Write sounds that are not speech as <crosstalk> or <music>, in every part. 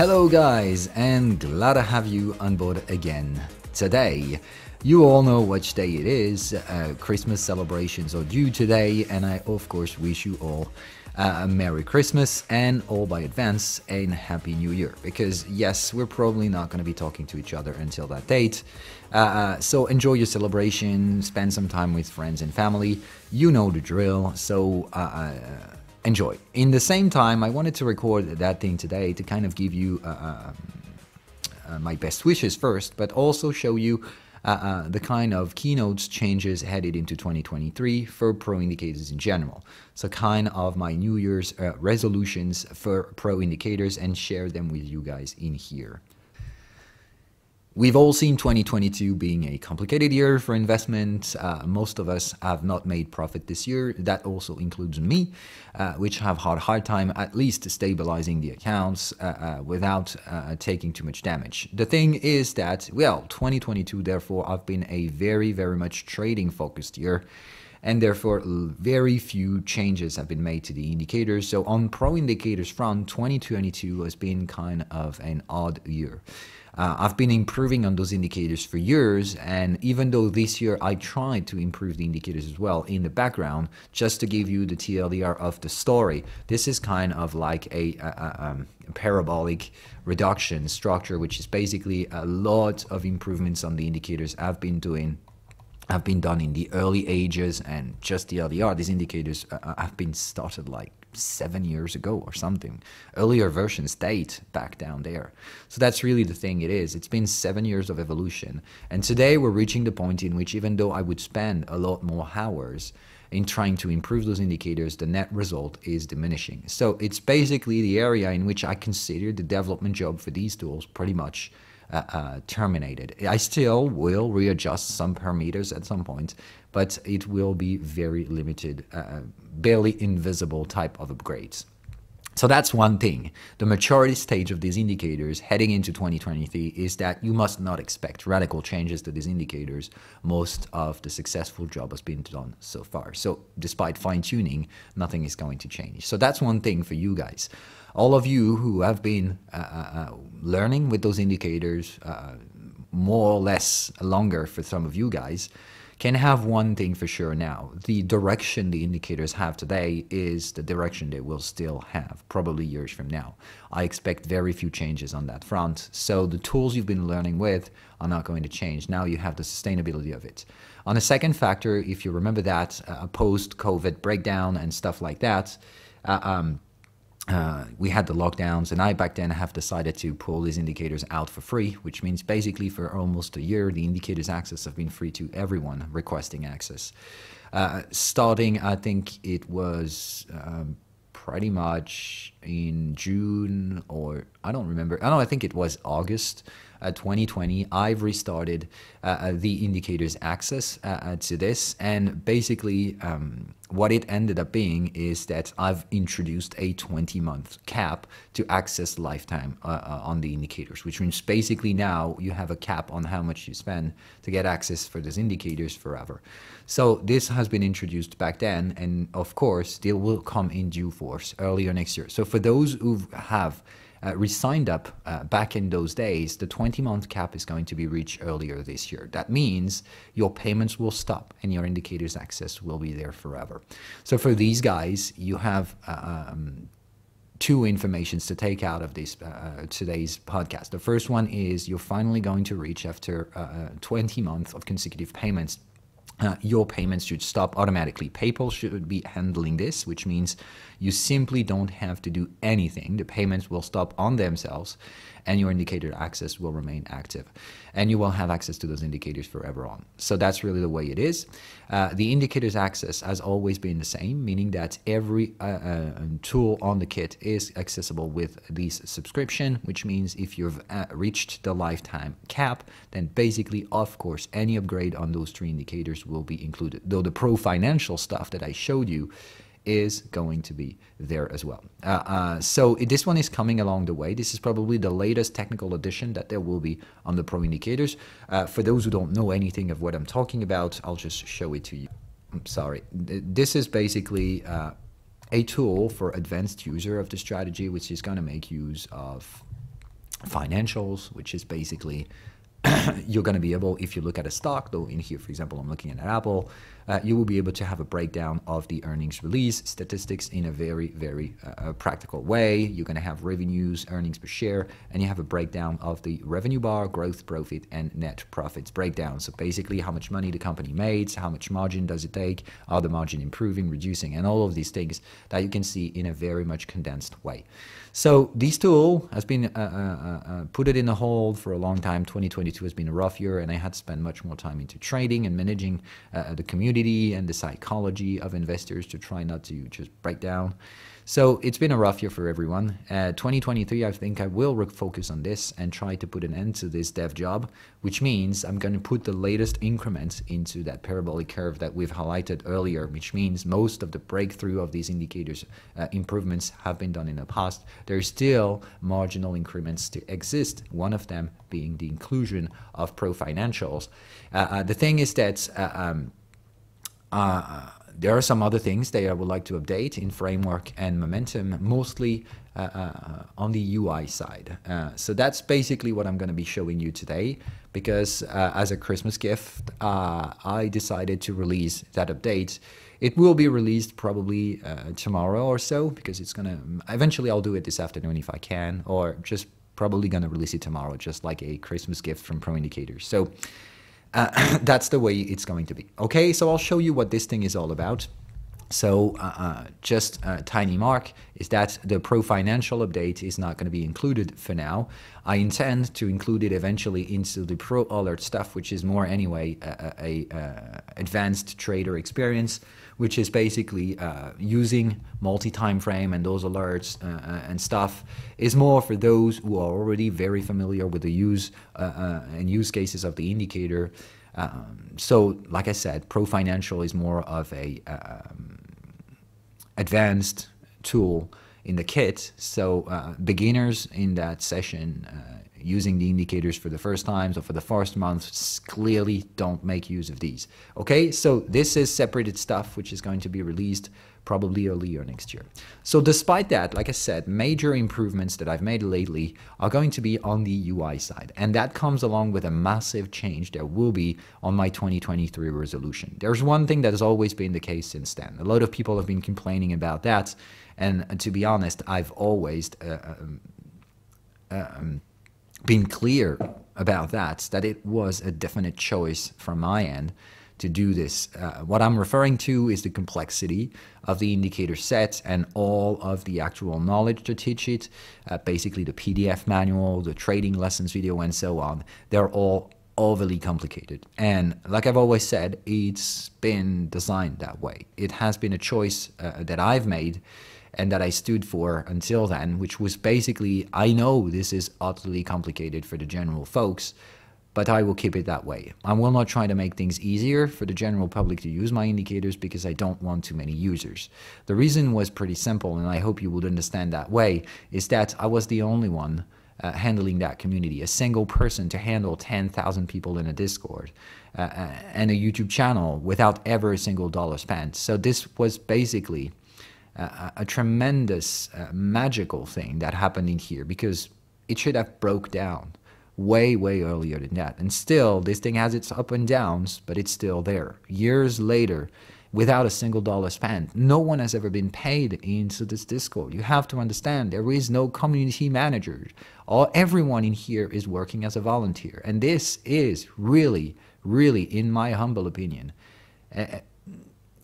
Hello, guys, and glad to have you on board again. Today, you all know which day it is. Uh, Christmas celebrations are due today, and I, of course, wish you all uh, a Merry Christmas and all by advance a Happy New Year. Because, yes, we're probably not going to be talking to each other until that date. Uh, uh, so, enjoy your celebration, spend some time with friends and family. You know the drill. So, uh, uh, enjoy. In the same time, I wanted to record that thing today to kind of give you uh, uh, uh, my best wishes first, but also show you uh, uh, the kind of keynotes changes headed into 2023 for pro indicators in general. So, kind of my New Year's uh, resolutions for pro indicators and share them with you guys in here. We've all seen 2022 being a complicated year for investment. Uh, most of us have not made profit this year. That also includes me, uh, which have had a hard time at least stabilizing the accounts uh, uh without uh, taking too much damage. The thing is that, well, 2022 therefore I've been a very, very much trading focused year and therefore very few changes have been made to the indicators. So on pro indicators front, 2022 has been kind of an odd year. Uh, I've been improving on those indicators for years, and even though this year I tried to improve the indicators as well in the background, just to give you the TLDR of the story, this is kind of like a, a, a, um, parabolic reduction structure, which is basically a lot of improvements on the indicators I've been doing have been done in the early ages and just the LDR. These indicators uh, uh, have been started like seven years ago or something. Earlier versions date back down there. So that's really the thing it is. It's been seven years of evolution. And today we're reaching the point in which even though I would spend a lot more hours in trying to improve those indicators, the net result is diminishing. So it's basically the area in which I consider the development job for these tools pretty much uh, uh, terminated. I still will readjust some parameters at some point, but it will be very limited, uh, barely invisible type of upgrades. So that's one thing. The maturity stage of these indicators heading into 2023 is that you must not expect radical changes to these indicators. Most of the successful job has been done so far. So despite fine tuning, nothing is going to change. So that's one thing for you guys. All of you who have been uh, uh, uh learning with those indicators more or less longer for some of you guys, can have one thing for sure now. The direction the indicators have today is the direction they will still have, probably years from now. I expect very few changes on that front. So the tools you've been learning with are not going to change. Now you have the sustainability of it. On the second factor, if you remember that, uh, post COVID breakdown and stuff like that, uh, um, uh, we had the lockdowns, and I back then have decided to pull these indicators out for free, which means basically for almost a year, the indicators access have been free to everyone requesting access. Uh, starting, I think it was um, pretty much in June or I don't remember. I don't. I think it was August uh, 2020. I've restarted uh, uh, the indicators access uh, uh, to this, and basically, um, what it ended up being is that I've introduced a 20 month cap to access lifetime uh, on the indicators, which means basically now you have a cap on how much you spend to get access for those indicators forever. So this has been introduced back then, and of course, they will come in due force earlier next year. So for those who have uh, re-signed up uh, back in those days, the 20-month cap is going to be reached earlier this year. That means your payments will stop and your indicators access will be there forever. So for these guys, you have uh, um, two informations to take out of this uh, today's podcast. The first one is you're finally going to reach after uh, 20 months of consecutive payments uh, your payments should stop automatically. PayPal should be handling this, which means you simply don't have to do anything. The payments will stop on themselves and your indicator access will remain active. And you will have access to those indicators forever on. So that's really the way it is. Uh, the indicators access has always been the same, meaning that every uh, uh, tool on the kit is accessible with this subscription, which means if you've uh, reached the lifetime cap, then basically, of course, any upgrade on those three indicators will be included. Though the pro financial stuff that I showed you is going to be there as well. Uh, uh, so this one is coming along the way. This is probably the latest technical addition that there will be on the Pro Indicators. Uh, for those who don't know anything of what I'm talking about, I'll just show it to you. I'm sorry. This is basically uh, a tool for advanced user of the strategy, which is going to make use of financials, which is basically <coughs> you're going to be able, if you look at a stock, though in here, for example, I'm looking at Apple, uh, you will be able to have a breakdown of the earnings release statistics in a very, very uh, uh practical way. You're going to have revenues, earnings per share, and you have a breakdown of the revenue bar, gross profit, and net profits breakdown. So basically, how much money the company made, how much margin does it take, are the margin improving, reducing, and all of these things that you can see in a very much condensed way. So this tool has been uh, uh, uh, put it in a hold for a long time. 2022 has been a rough year, and I had to spend much more time into trading and managing uh, uh, the community community and the psychology of investors to try not to just break down. So it's been a rough year for everyone. Uh, 2023, I think I will focus on this and try to put an end to this dev job, which means I'm going to put the latest increments into that parabolic curve that we've highlighted earlier, which means most of the breakthrough of these indicators uh, improvements have been done in the past. There's still marginal increments to exist, one of them being the inclusion of pro financials. Uh, uh the thing is that uh, um, uh, there are some other things that I would like to update in framework and momentum, mostly uh, uh, on the UI side. Uh, so that's basically what I'm going to be showing you today because uh, as a Christmas gift, uh, I decided to release that update. It will be released probably tomorrow or so because it's going to, eventually I'll do it this afternoon if I can, or just probably going to release it tomorrow, just like a Christmas gift from Pro Indicators. So uh, <coughs> that's the way it's going to be. Okay, so I'll show you what this thing is all about. So uh, uh, just a tiny mark is that the Pro Financial update is not going to be included for now. I intend to include it eventually into the Pro Alert stuff, which is more anyway a, a, a advanced trader experience, which is basically uh, using multi-time frame and those alerts uh, uh, and stuff is more for those who are already very familiar with the use uh, and use cases of the indicator. Um, so, like I said, Pro Financial is more of a um, advanced tool in the kit. So uh, beginners in that session uh, using the indicators for the first times or for the first month clearly don't make use of these. Okay, so this is separated stuff which is going to be released probably earlier next year. So despite that, like I said, major improvements that I've made lately are going to be on the UI side. And that comes along with a massive change that will be on my 2023 resolution. There's one thing that has always been the case since then. A lot of people have been complaining about that. And to be honest, I've always uh, um, um, been clear about that, that it was a definite choice from my end to do this. Uh, what I'm referring to is the complexity of the indicator set and all of the actual knowledge to teach it, uh, basically the PDF manual, the trading lessons video, and so on. They're all overly complicated. And like I've always said, it's been designed that way. It has been a choice uh, that I've made and that I stood for until then, which was basically I know this is utterly complicated for the general folks, but I will keep it that way. I will not try to make things easier for the general public to use my indicators because I don't want too many users. The reason was pretty simple, and I hope you would understand that way, is that I was the only one uh, handling that community, a single person to handle 10,000 people in a Discord uh, uh, and a YouTube channel without ever a single dollar spent. So this was basically a, tremendous uh, magical thing that happened in here because it should have broke down way, way earlier than that. And still, this thing has its up and downs, but it's still there. Years later, without a single dollar spent, no one has ever been paid into this Discord. You have to understand there is no community manager. All everyone in here is working as a volunteer, and this is really, really, in my humble opinion,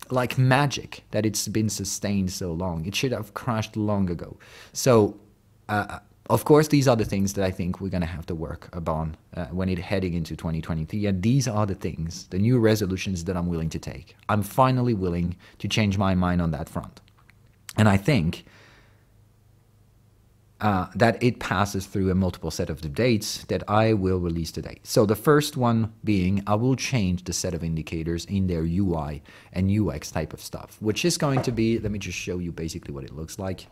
like magic that it's been sustained so long. It should have crashed long ago. So uh, of course, these are the things that I think we're going to have to work upon uh, when it heading into 2023. And these are the things, the new resolutions that I'm willing to take. I'm finally willing to change my mind on that front. And I think uh, that it passes through a multiple set of the dates that I will release today. So the first one being I will change the set of indicators in their UI and UX type of stuff, which is going to be, let me just show you basically what it looks like.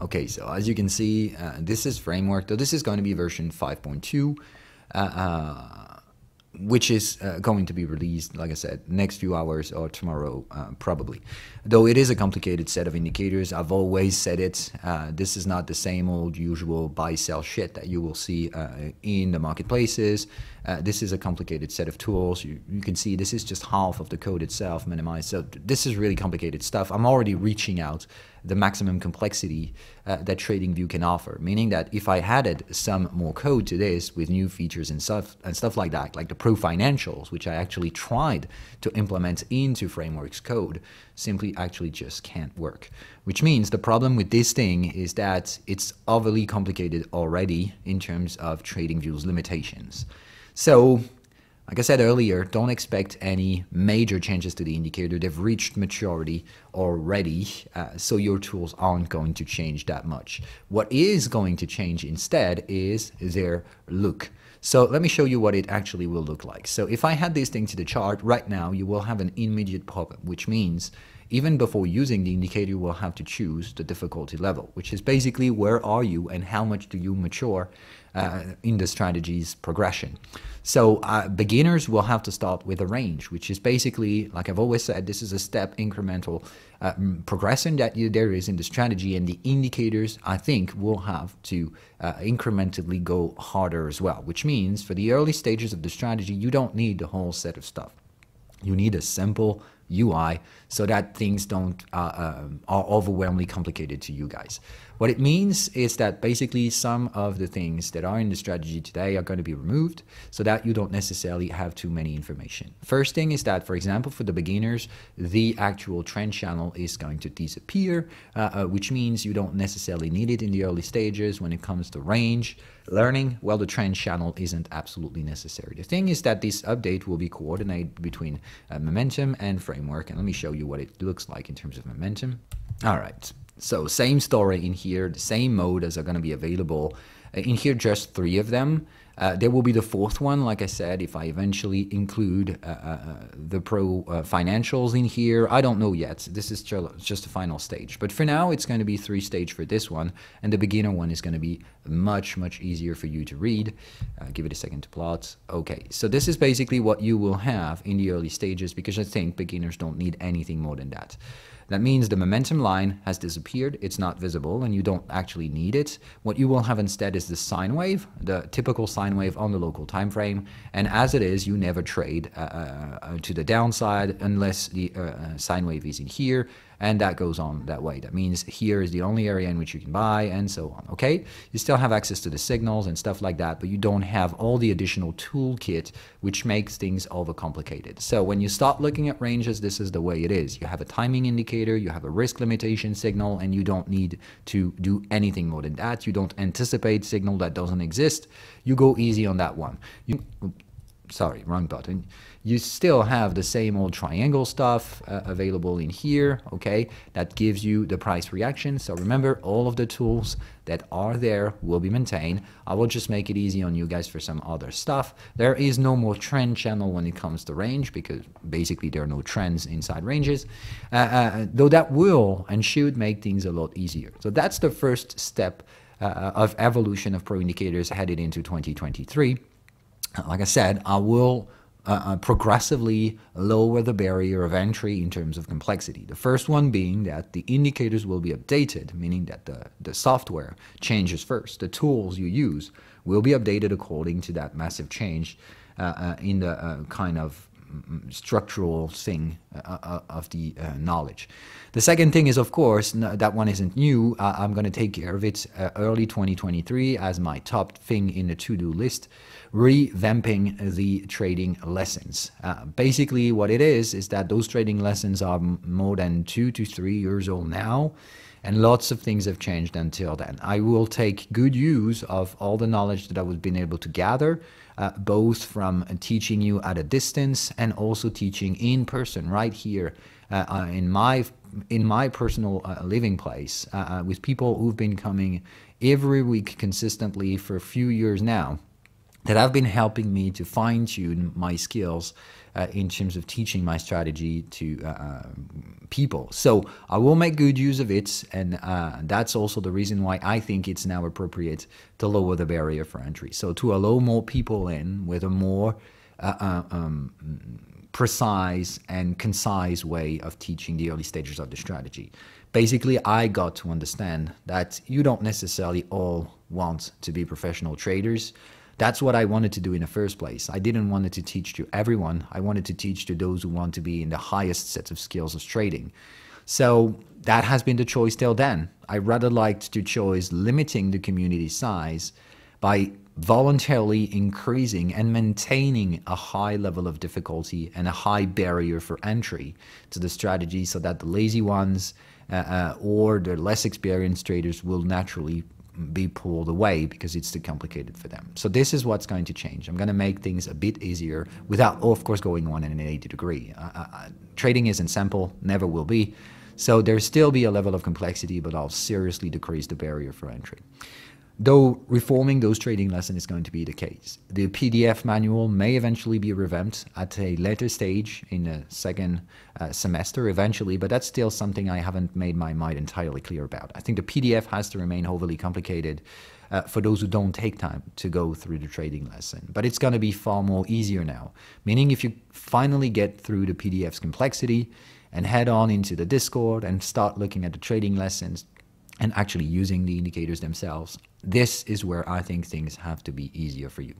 Okay, so as you can see, uh, this is framework, though this is going to be version 5.2. Uh, uh, which is uh, going to be released, like I said, next few hours or tomorrow, uh, probably. Though it is a complicated set of indicators, I've always said it. Uh, this is not the same old usual buy sell shit that you will see uh, in the marketplaces. Uh, this is a complicated set of tools. You, you can see this is just half of the code itself minimized. So this is really complicated stuff. I'm already reaching out the maximum complexity uh, that TradingView can offer. Meaning that if I added some more code to this with new features and stuff and stuff like that, like the Pro Financials, which I actually tried to implement into Frameworks code, simply actually just can't work. Which means the problem with this thing is that it's overly complicated already in terms of TradingView's limitations. So like I said earlier, don't expect any major changes to the indicator. They've reached maturity already, uh, so your tools aren't going to change that much. What is going to change instead is their look. So let me show you what it actually will look like. So if I had this thing to the chart right now, you will have an immediate pop-up, which means even before using the indicator, you will have to choose the difficulty level, which is basically where are you and how much do you mature uh, in the strategy's progression. So uh, beginners will have to start with a range, which is basically, like I've always said, this is a step incremental uh, progression that there is in the strategy, and the indicators I think will have to uh, incrementally go harder as well. Which means for the early stages of the strategy, you don't need the whole set of stuff. You need a simple UI so that things don't uh, uh, are overwhelmingly complicated to you guys. What it means is that basically some of the things that are in the strategy today are going to be removed so that you don't necessarily have too many information. First thing is that, for example, for the beginners, the actual trend channel is going to disappear, uh, uh, which means you don't necessarily need it in the early stages when it comes to range. Learning, well, the trend channel isn't absolutely necessary. The thing is that this update will be coordinated between uh, momentum and framework, and let me show you what it looks like in terms of momentum. All right. So same story in here, the same modes are going to be available. Uh, in here, just three of them. Uh, there will be the fourth one, like I said, if I eventually include uh, uh, uh the pro uh, financials in here. I don't know yet. This is just the final stage. But for now, it's going to be three stage for this one. And the beginner one is going to be much, much easier for you to read. give it a second to plot. Okay, so this is basically what you will have in the early stages because I think beginners don't need anything more than that. That means the momentum line has disappeared, it's not visible, and you don't actually need it. What you will have instead is the sine wave, the typical sine wave on the local time frame, and as it is, you never trade uh, uh, uh to the downside unless the uh, uh, sine wave is in here, and that goes on that way. That means here is the only area in which you can buy and so on, okay? You still have access to the signals and stuff like that, but you don't have all the additional toolkit which makes things overcomplicated. So when you start looking at ranges, this is the way it is. You have a timing indicator, you have a risk limitation signal, and you don't need to do anything more than that. You don't anticipate signal that doesn't exist. You go easy on that one. You, sorry, wrong button you still have the same old triangle stuff uh, available in here, okay? That gives you the price reaction. So remember, all of the tools that are there will be maintained. I will just make it easy on you guys for some other stuff. There is no more trend channel when it comes to range because basically there are no trends inside ranges, uh, uh, though that will and should make things a lot easier. So that's the first step uh, of evolution of pro indicators headed into 2023. Like I said, I will uh, uh, progressively lower the barrier of entry in terms of complexity. The first one being that the indicators will be updated, meaning that the, the software changes first. The tools you use will be updated according to that massive change uh, uh in the uh, kind of structural thing uh, uh, of the uh, knowledge. The second thing is, of course, that one isn't new. I'm going to take care of it early 2023 as my top thing in the to-do list, revamping the trading lessons. Uh, basically, what it is, is that those trading lessons are more than two to three years old now and lots of things have changed until then. I will take good use of all the knowledge that I've been able to gather uh, both from teaching you at a distance and also teaching in person right here uh, uh in my in my personal uh, living place uh, uh, with people who've been coming every week consistently for a few years now that have been helping me to fine tune my skills uh, in terms of teaching my strategy to uh, uh, people. So I will make good use of it, and uh, that's also the reason why I think it's now appropriate to lower the barrier for entry. So to allow more people in with a more uh, uh, um, precise and concise way of teaching the early stages of the strategy. Basically, I got to understand that you don't necessarily all want to be professional traders. That's what I wanted to do in the first place. I didn't want to teach to everyone. I wanted to teach to those who want to be in the highest sets of skills of trading. So that has been the choice till then. I rather liked to choose limiting the community size by voluntarily increasing and maintaining a high level of difficulty and a high barrier for entry to the strategy so that the lazy ones uh, uh, or the less experienced traders will naturally be pulled away because it's too complicated for them. So this is what's going to change. I'm going to make things a bit easier without, of course, going on in an 80 degree. Uh, uh, trading isn't simple, never will be. So there'll still be a level of complexity, but I'll seriously decrease the barrier for entry. Though reforming those trading lessons is going to be the case. The PDF manual may eventually be revamped at a later stage in the second uh, semester eventually, but that's still something I haven't made my mind entirely clear about. I think the PDF has to remain overly complicated uh, for those who don't take time to go through the trading lesson. But it's going to be far more easier now, meaning if you finally get through the PDF's complexity and head on into the Discord and start looking at the trading lessons, and actually using the indicators themselves, this is where I think things have to be easier for you.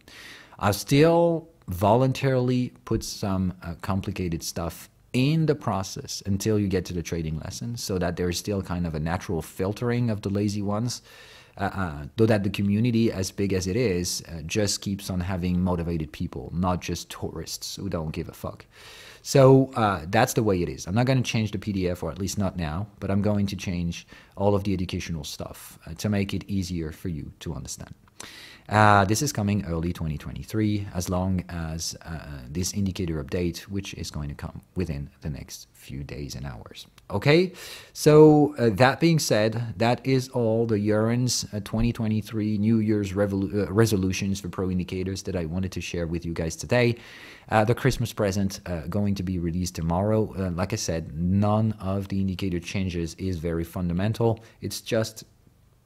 I've still voluntarily put some uh, complicated stuff in the process until you get to the trading lesson so that there's still kind of a natural filtering of the lazy ones. Uh, uh, though that the community, as big as it is, uh, just keeps on having motivated people, not just tourists who don't give a fuck. So uh, that's the way it is. I'm not going to change the PDF, or at least not now, but I'm going to change all of the educational stuff uh, to make it easier for you to understand. Uh, this is coming early 2023, as long as uh, this indicator update, which is going to come within the next few days and hours. Okay, so uh, that being said, that is all the Uran's uh, 2023 New Year's uh, resolutions for pro indicators that I wanted to share with you guys today. Uh, the Christmas present going to be released tomorrow. like I said, none of the indicator changes is very fundamental. It's just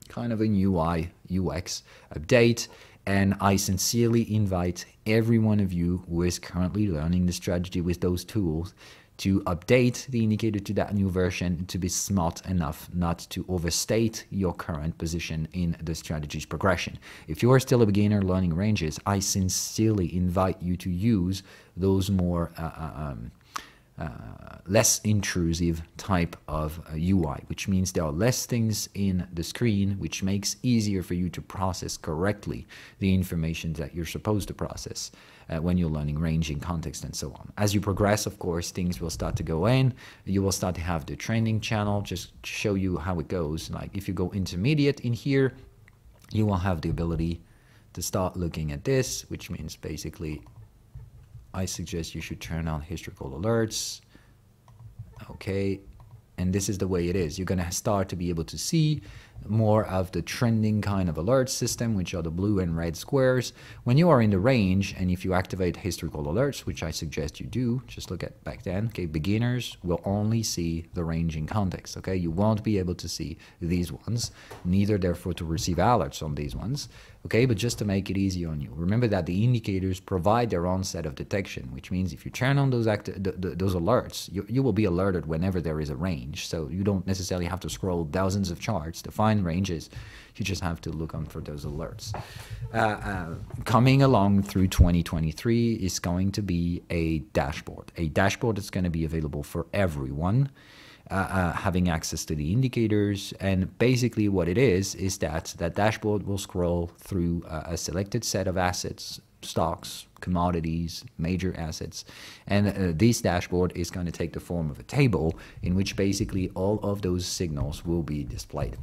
kind of a UI UX update. And I sincerely invite every one of you who is currently learning the strategy with those tools to update the indicator to that new version to be smart enough not to overstate your current position in the strategy's progression. If you are still a beginner learning ranges, I sincerely invite you to use those more uh, uh um, uh, less intrusive type of uh, UI, which means there are less things in the screen, which makes easier for you to process correctly the information that you're supposed to process uh, when you're learning ranging context and so on. As you progress, of course, things will start to go in. You will start to have the trend channel just show you how it goes. Like if you go intermediate in here, you will have the ability to start looking at this, which means basically I suggest you should turn on historical alerts. Okay, and this is the way it is. You're going to start to be able to see more of the trending kind of alert system, which are the blue and red squares. When you are in the range, and if you activate historical alerts, which I suggest you do, just look at back then, okay, beginners will only see the ranging context, okay? You won't be able to see these ones, neither therefore to receive alerts on these ones okay? But just to make it easy on you, remember that the indicators provide their own set of detection, which means if you turn on those act- th- th- those alerts, you, you will be alerted whenever there is a range. So you don't necessarily have to scroll thousands of charts to find ranges. You just have to look on for those alerts. Uh, uh, coming along through 2023 is going to be a dashboard, a dashboard that's going to be available for everyone. Uh, uh, having access to the indicators. And basically, what it is is that that dashboard will scroll through uh, a selected set of assets, stocks, commodities, major assets, and uh, this dashboard is going to take the form of a table in which basically all of those signals will be displayed.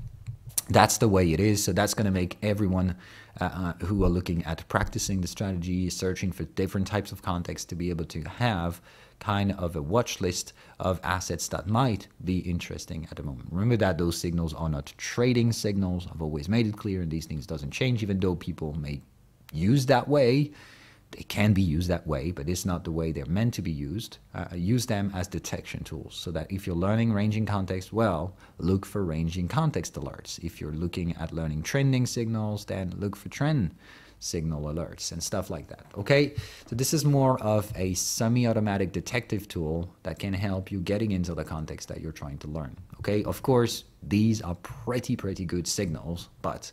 That's the way it is. So that's going to make everyone uh, uh, who are looking at practicing the strategy, searching for different types of context to be able to have kind of a watch list of assets that might be interesting at the moment. Remember that those signals are not trading signals. I've always made it clear, and these things doesn't change, even though people may use that way. They can be used that way, but it's not the way they're meant to be used. Uh, use them as detection tools so that if you're learning ranging context well, look for ranging context alerts. If you're looking at learning trending signals, then look for trend signal alerts and stuff like that. Okay, so this is more of a semi-automatic detective tool that can help you getting into the context that you're trying to learn. Okay, of course, these are pretty, pretty good signals, but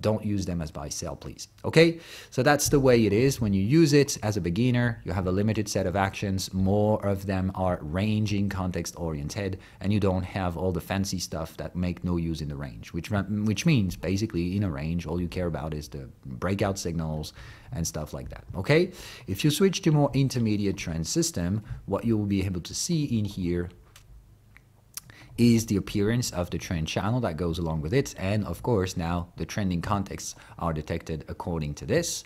don't use them as buy sell please. Okay? So that's the way it is. When you use it as a beginner you have a limited set of actions. More of them are ranging context oriented and you don't have all the fancy stuff that make no use in the range which which means basically in a range all you care about is the breakout signals and stuff like that. Okay? If you switch to more intermediate trend system what you will be able to see in here is the appearance of the trend channel that goes along with it. And of course, now the trending contexts are detected according to this.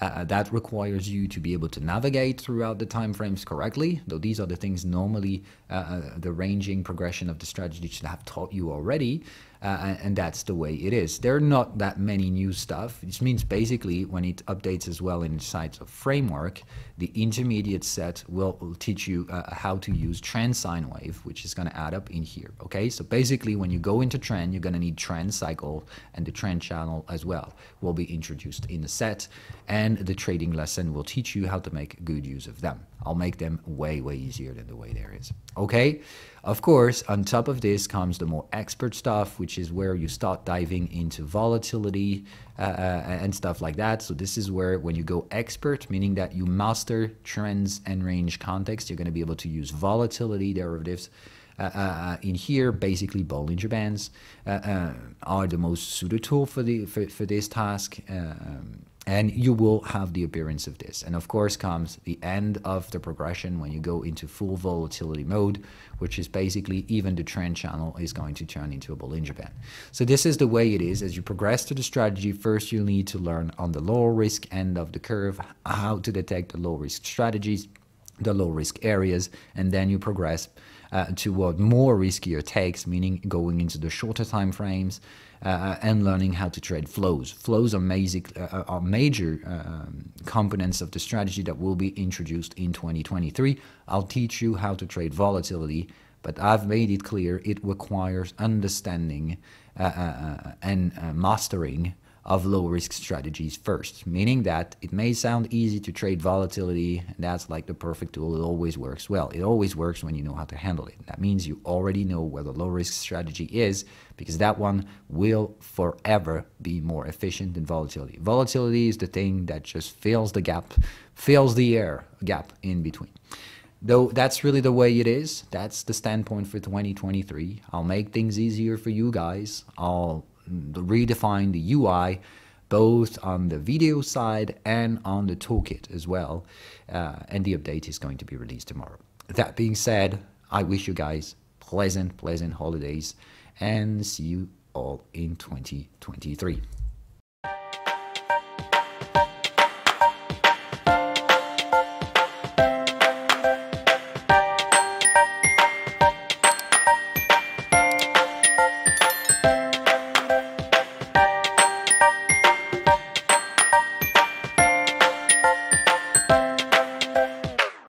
Uh, that requires you to be able to navigate throughout the time frames correctly, though these are the things normally uh, uh the ranging progression of the strategy should have taught you already uh, and that's the way it is. There are not that many new stuff, which means basically when it updates as well inside of framework, the intermediate set will, will teach you uh, how to use trend sine wave, which is going to add up in here. Okay, so basically when you go into trend, you're going to need trend cycle and the trend channel as well will be introduced in the set, and the trading lesson will teach you how to make good use of them. I'll make them way, way easier than the way there is. Okay? Of course, on top of this comes the more expert stuff, which is where you start diving into volatility uh, uh, and stuff like that. So this is where when you go expert, meaning that you master trends and range context, you're going to be able to use volatility derivatives. Uh, uh, uh in here, basically Bollinger Bands are the most suited tool for the for, for this task. Um, and you will have the appearance of this. And of course comes the end of the progression when you go into full volatility mode, which is basically even the trend channel is going to turn into a Bollinger Band. So this is the way it is. As you progress to the strategy, first you'll need to learn on the low risk end of the curve how to detect the low risk strategies, the low risk areas, and then you progress uh, to what more riskier takes, meaning going into the shorter time frames, uh, and learning how to trade flows. Flows are, basic, uh, are major um, components of the strategy that will be introduced in 2023. I'll teach you how to trade volatility, but I've made it clear it requires understanding uh, uh, uh and uh, mastering of low risk strategies first, meaning that it may sound easy to trade volatility, and that's like the perfect tool, it always works well. It always works when you know how to handle it. That means you already know where the low risk strategy is, because that one will forever be more efficient than volatility. Volatility is the thing that just fills the gap, fills the air gap in between. Though that's really the way it is, that's the standpoint for 2023. I'll make things easier for you guys. I'll redefine the UI both on the video side and on the toolkit as well. Uh, and the update is going to be released tomorrow. That being said, I wish you guys pleasant, pleasant holidays and see you all in 2023.